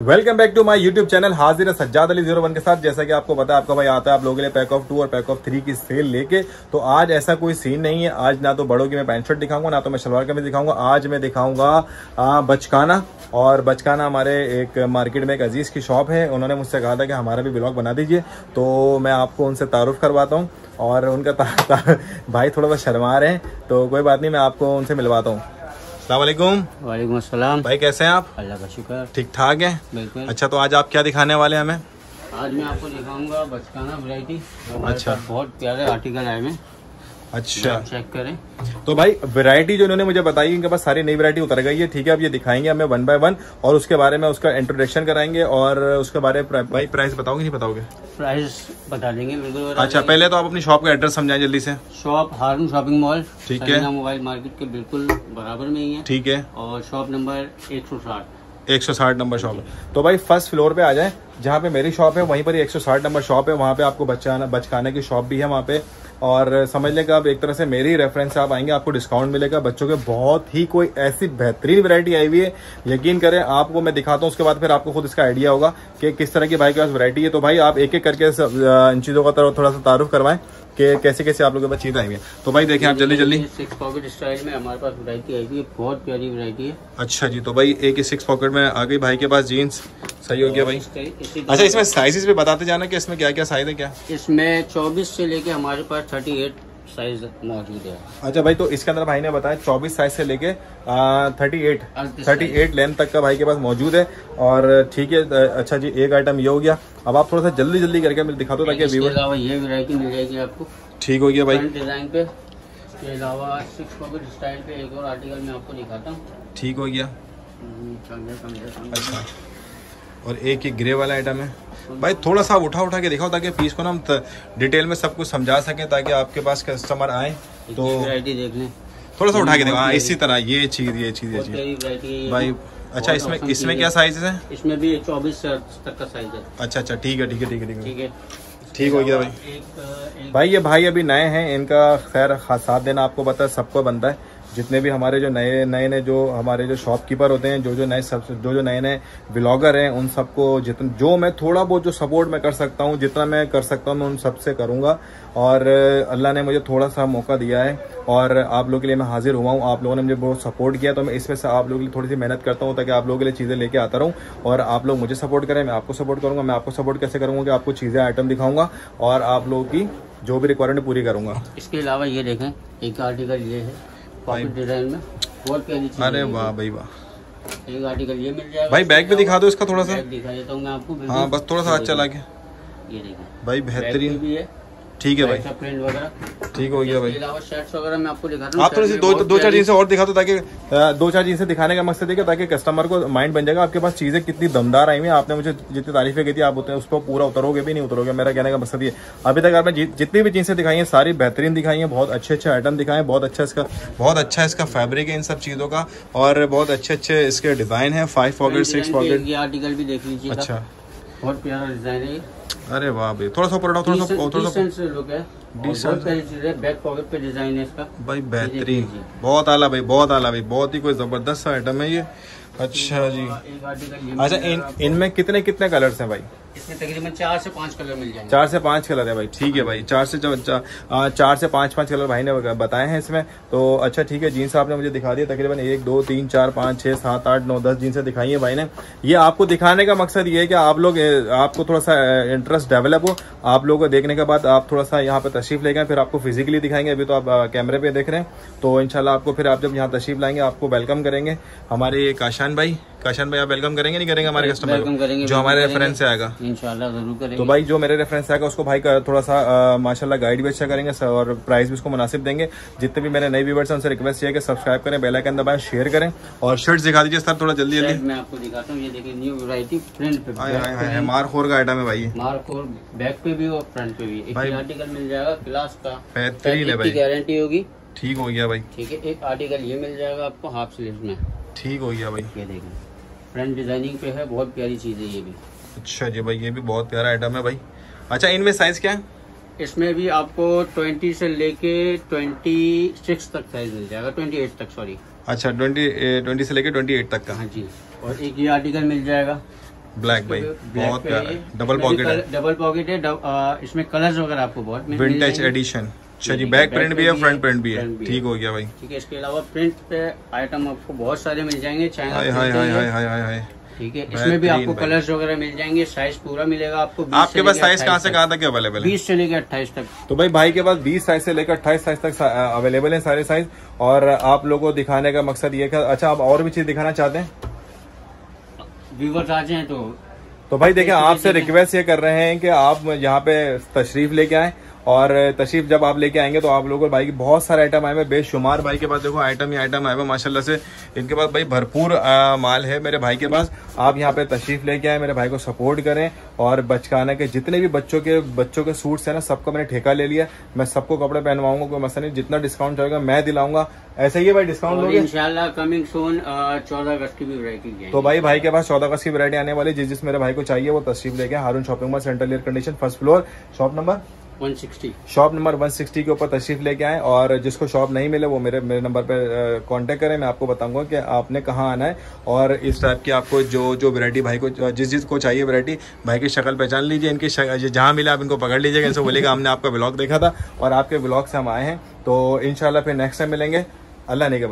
Welcome back to my YouTube channel हाजिर है Sajjad Ali zero one के साथ। जैसा कि आपको पता है, आपका भाई आता है आप लोगों के लिए पैक ऑफ़ टू और पैक ऑफ़ थ्री की सेल लेके। तो आज ऐसा कोई सीन नहीं है। आज ना तो बड़ों की मैं पैंट शर्ट दिखाऊँगा, ना तो मैं शलवार कमीज दिखाऊँगा। आज मैं दिखाऊँगा बचकाना। और बचकाना हमारे एक मार्केट में एक अज़ीज़ की शॉप है। उन्होंने मुझसे कहा था कि हमारा भी ब्लॉग बना दीजिए। तो मैं आपको उनसे तारुफ करवाता हूँ। और उनका भाई थोड़ा सा शर्मा रहे हैं। तो कोई बात नहीं, मैं आपको उनसे मिलवाता हूँ। सलामकुम वालेकुम अस्सलाम। भाई कैसे हैं आप? अल्लाह का शुक्र। ठीक ठाक है? बिल्कुल। अच्छा तो आज आप क्या दिखाने वाले हैं हमें? आज मैं आपको दिखाऊँगा बचकाना वैरायटी। अच्छा। बहुत प्यारे आर्टिकल आए हैं। अच्छा। चेक करें। तो भाई वैरायटी जो इन्होंने मुझे बताई इनके पास सारी नई वैरायटी उतर गई है ठीक है? अब ये दिखाएँगे हमें वन बाय वन और उसके बारे में उसका इंट्रोडक्शन कराएँगे और उसके बारे में भाई प्राइस बताओगे नहीं बताओगे? प्राइस बता देंगे बिल्कुल। अच्छा पहले तो आप अपनी शॉप का एड्रेस समझाएँ जल्दी से। शॉप हारून शॉपिंग मॉल ठीक है। मोबाइल मार्केट के बिल्कुल बराबर में ही है। ठीक है। और शॉप नंबर एक सौ साठ। 160 नंबर शॉप है। तो भाई फ़र्स्ट फ्लोर पे आ जाए जहाँ पे मेरी शॉप है वहीं पर ही 160 नंबर शॉप है वहाँ पे आपको बचाना बचकाने की शॉप भी है वहाँ पे। और समझ लें कि आप एक तरह से मेरी रेफरेंस से आप आएँगे आपको डिस्काउंट मिलेगा। बच्चों के बहुत ही कोई ऐसी बेहतरीन वैरायटी आई हुई है। यकीन करें आपको मैं दिखाता हूँ उसके बाद फिर आपको खुद इसका आइडिया होगा कि किस तरह की भाई के पास वैरायटी है। तो भाई आप एक एक करके इन चीज़ों का थोड़ा सा तारुफ करवाएँ कि कैसे कैसे आप लोगों के पास चीज़ आई हुई है। तो भाई देखें आप जल्दी जल्दी सिक्स पॉकेट स्टाइल में हमारे पास वैरायटी आई हुई है बहुत प्यारी वैरायटी है। अच्छा जी तो भाई एक ही सिक्स पॉकेट में आ गई भाई के पास जीन्स सही हो गया भाई अच्छा इसमें साइजेस भी बताते जाना कि इसमें क्या क्या साइज़ है क्या? इसमें 24 से लेके हमारे पास 38 साइज़ मौजूद है। अच्छा भाई तो इसके अंदर भाई ने बताया चौबीस साइज़ से लेके thirty eight thirty eight length तक का भाई के पास मौजूद है। और ठीक है अच्छा जी एक आइटम ये हो गया। अब आप थोड़ा सा जल्दी जल्दी करके मैं दिखा दो ताकि ये वैरायटी मिल जाएगी आपको। ठीक हो गया भाई। डिज़ाइन पे इसके अलावा सिक्स पॉकेट स्टाइल पे एक और आर्टिकल मैं आपको दिखाता हूँ। ठीक हो गया। हम्म। अच्छा। और एक ये ग्रे वाला आइटम है। भाई थोड़ा सा उठा उठा के दिखाओ ताकि पीस को ना हम डिटेल में सब कुछ समझा सकें ताकि आपके पास कस्टमर आए। तो थोड़ा सा उठा के देखो हाँ इसी तरह ये चीज़ ये चीज़ ये चीज़। है भाई अच्छा इसमें इसमें क्या साइज़ है? इसमें भी चौबीस तक का साइज़ है। अच्छा अच्छा ठीक है ठीक है ठीक है ठीक है। ठीक हो। गया भाई। एक एक भाई ये भाई अभी नए हैं। इनका खैर साथ देना आपको पता है सबको बनता है। जितने भी हमारे जो नए नए नए जो हमारे जो शॉपकीपर होते हैं, जो जो नए सब जो जो नए नए ब्लॉगर हैं, उन सबको जितना, जो मैं थोड़ा बहुत जो सपोर्ट मैं कर सकता हूँ, जितना मैं कर सकता हूँ, मैं उन सबसे करूँगा। और अल्लाह ने मुझे थोड़ा सा मौका दिया है, और आप लोगों के लिए मैं हाजिर हुआ हूँ। आप लोगों ने मुझे बहुत सपोर्ट किया तो मैं इसमें से आप लोगों के लिए थोड़ी सी मेहनत करता हूँ, ताकि आप लोगों के लिए चीज़ें लेके आता रहूँ, और आप लोग मुझे सपोर्ट करें, मैं आपको सपोर्ट करूँगा। मैं आपको सपोर्ट कैसे करूँगा कि आपको चीज़ें आइटम दिखाऊँगा, और आप लोगों की जो भी रिक्वायरमेंट पूरी करूँगा। इसके अलावा ये देखें, एक आर्टिकल ये है पॉकेट डिज़ाइन में। बहुत प्यारी चीज़ अरे वाह भाई वाह। एक आर्टिकल ये मिल जाएगा। भाई बैग भी दिखा दो इसका थोड़ा सा। दिखा देता हूँ मैं आपको हाँ बस थोड़ा सा हाथ चला के ये देखिए भाई बेहतरीन। भी है। ठीक है भाई। प्रिंट वगैरह। ठीक हो गया भाई। शर्ट्स वगैरह मैं आपको हूँ। आप थोड़ी सी दो दो चार जीन्स और दिखा दो ताकि दो चार जीन्स दिखाने का मकसद है कि ताकि कस्टमर को माइंड बन जाएगा आपके पास चीज़ें कितनी दमदार आई हुई आपने मुझे जितनी तारीफें की थी आप उतने उस पर पूरा उतरोगे भी नहीं उतरोगे। मेरा कहने का मकसद ये अभी तक आपने जितनी भी जीन्सें दिखाई हैं सारी बेहतरीन दिखाई हैं बहुत अच्छे अच्छे आइटम दिखाए बहुत अच्छा इसका बहुत अच्छा इसका फैब्रिक है इन सब चीज़ों का और बहुत अच्छे अच्छे इसके डिज़ाइन है five pocket six pocket article भी देख लीजिए अच्छा। बहुत प्यारा डिज़ाइन है अरे वाह भाई थोड़ा सा ऊपर उठाओ थोड़ा सा थोड़ा सा लुक है। बहुत प्यारी चीज़ है बैक पॉकेट पे डिज़ाइन है इसका। भाई बेहतरीन। बहुत आला भाई बहुत आला भाई बहुत ही कोई ज़बरदस्त सा आइटम है ये। अच्छा जी। अच्छा इन इनमें कितने कितने कलर्स हैं भाई? इसमें चार से पाँच कलर मिल जाएँगे। चार से पाँच कलर है भाई ठीक है भाई। चार से चा, चा, आ, चार से पाँच पाँच कलर भाई ने बताए हैं इसमें। तो अच्छा ठीक है जीन्स आपने मुझे दिखा दिया तकरीबन एक दो तीन चार पाँच छः सात आठ नौ दस जीन्सें दिखाई हैं भाई ने। ये आपको दिखाने का मकसद ये है कि आप लोग आपको थोड़ा सा इंटरेस्ट डेवलप हो। आप लोगों को देखने के बाद आप थोड़ा सा यहाँ पे तशरीफ़ लेके आएँ, फिर आपको फिजिकली दिखाएँगे। अभी तो आप कैमरे पे देख रहे हैं। तो इनशाला आपको फिर आप जब यहाँ तशरीफ़ लाएँगे आपको वेलकम करेंगे। हमारे काशान भाई काशान भाई आप वेलकम करेंगे नहीं करेंगे हमारे कस्टमर को? करेंगे जो हमारे रेफरेंस से आएगा। इंशाल्लाह ज़रूर करेंगे। तो भाई जो मेरे रेफरेंस से आएगा उसको भाई का थोड़ा सा माशाल्लाह गाइड भी अच्छा करेंगे और प्राइस भी उसको मुनासिब देंगे। जितने भी मेरे नए व्यूवर्स हैं उनसे रिक्वेस्ट है कि सब्सक्राइब करें बेल आइकन दबाएँ शेयर करें और शर्ट दिखा दीजिए सर थोड़ा जल्दी जल्दी। मैं आपको दिखाता हूँ ये देखिए न्यू वैरायटी फ्रंट पे हाय हाय बैक हाय पे मार खोर का आइटम है भाई। और बैक पे भी और फ्रंट पे भी। एक आर्टिकल मिल जाएगा क्लास का। बेहतरीन है भाई। गारंटी होगी। ठीक हो गया भाई। ठीक है एक आर्टिकल ये मिल जाएगा आपको हाफ़ स्लीव में। ठीक हो गया भाई। ये देखें फ्रंट डिज़ाइनिंग पे है बहुत प्यारी चीज़ है ये भी। अच्छा जी भाई ये भी बहुत प्यारा आइटम है भाई। अच्छा इनमें साइज़ क्या है? इसमें भी आपको 20 से लेके 26 तक साइज़ मिल जाएगा 28 तक सॉरी अच्छा ट्वेंटी ट्वेंटी से लेके ट्वेंटी एट तक का। हाँ जी और एक ये आर्टिकल मिल जाएगा। ब्लैक भाई बहुत प्यारा डबल पॉकेट है। डबल पॉकेट है इसमें कलर्स वगैरह आपको बहुत विंटेज एडिशन अच्छा जी बैक प्रिंट भी है फ्रंट प्रिंट भी है। ठीक हो गया भाई। ठीक है इसके अलावा प्रिंट पे आइटम आपको बहुत सारे मिल जाएँगे चाहे आप हाय हाय print हाय चाहिए। हाय हाय हाय। हाय ठीक है इसमें भी आपको कलर्स वगैरह मिल जाएँगे साइज़ पूरा मिलेगा आपको आपके पास साइज़ कहाँ से कहाँ तक अवेलेबल है बीस से लेकर अट्ठाईस तक। तो भाई भाई के पास 20 साइज़ से लेकर 28 साइज़ तक अवेलेबल है सारे साइज़ और आप लोगों को दिखाने का मकसद ये अच्छा आप और भी चीज़ दिखाना चाहते हैं? व्यूवर्स आ जाए तो तो भाई देखिए, आपसे रिक्वेस्ट ये कर रहे हैं कि आप यहाँ पे तशरीफ़ लेके आए। और तशरीफ़ जब आप लेके आएँगे तो आप लोगों को भाई की बहुत सारे आइटम आए हुए बेशुमार भाई के पास देखो आइटम ही आइटम आए हुए माशाल्लाह से। इनके पास भाई भरपूर आ, माल है मेरे भाई के पास। आप यहाँ पे तशरीफ़ लेके आए मेरे भाई को सपोर्ट करें। और बचकाने के जितने भी बच्चों के बच्चों के सूट्स हैं ना सबको मैंने ठेका ले लिया। मैं सबको कपड़े पहनवाऊँगा कोई मसला नहीं। जितना डिस्काउंट चाहेगा मैं दिलाऊँगा। ऐसा ही है भाई डिस्काउंट लोगे? इंशाल्लाह कमिंग सोन चौदह अगस्त की भी वैरायटी तो भाई भाई के पास चौदह अगस्त की वैरायटी आने वाली जिस जिस मेरे भाई को चाहिए वो तशरीफ़ लेके Haroon shopping mall central air condition first floor shop number one sixty shop number 160 के ऊपर तशरीफ़ लेके आए और जिसको शॉप नहीं मिले वो मेरे मेरे नंबर पे कांटेक्ट करें, मैं आपको बताऊँगा कि आपने कहाँ आना है और इस टाइप की आपको जो जो वैरायटी भाई को जिस जिस को चाहिए वैरायटी भाई की शक्ल पहचान लीजिए, इनकी जहाँ मिला आप इनको पकड़ लीजिएगा। इनसे बोलेगा हमने आपका ब्लॉग देखा था और आपके ब्लॉग से हम आए हैं। तो इनशाला फिर नेक्स्ट टाइम मिलेंगे। अल्लाह ने के